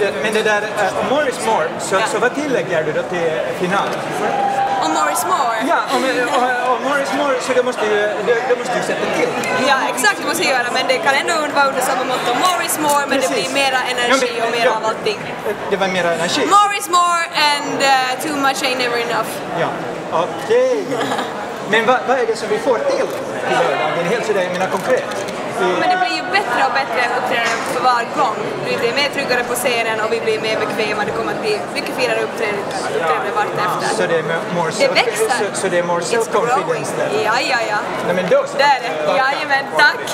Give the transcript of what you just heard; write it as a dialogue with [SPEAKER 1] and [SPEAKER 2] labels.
[SPEAKER 1] Ja.
[SPEAKER 2] Men det där, uh, om Morris Moore, så,
[SPEAKER 1] Ja.
[SPEAKER 2] så vad tillägger du då till finalen?
[SPEAKER 1] Och Morris Moore.
[SPEAKER 2] Ja, om, om, om Morris Moore så då måste måste du sätta till.
[SPEAKER 1] Ja, exakt det måste jag göra, men det kan ändå vara under samma motto. Morris Moore, men det
[SPEAKER 2] Precis.
[SPEAKER 1] blir mera energi
[SPEAKER 2] Ja, men-
[SPEAKER 1] och mera
[SPEAKER 2] ja.
[SPEAKER 1] av allting.
[SPEAKER 2] Det var mera energi.
[SPEAKER 1] Morris Moore and uh, too much ain't never enough.
[SPEAKER 2] Ja, okej. Men vad, vad är det som vi får till till lördagen? Helt sådär, jag menar konkret. I-
[SPEAKER 1] Men det blir ju bättre och bättre uppträdanden för var gång. Vi blir mer tryggare på scenen och vi blir mer bekväma. Det kommer att bli mycket finare uppträdande, uppträdande vartefter.
[SPEAKER 2] Så det är more
[SPEAKER 1] Det växer.
[SPEAKER 2] Så, så det är more self-confidence?
[SPEAKER 1] Ja, ja, ja.
[SPEAKER 2] Nej men då så.
[SPEAKER 1] Det är det. Jajamän, tack.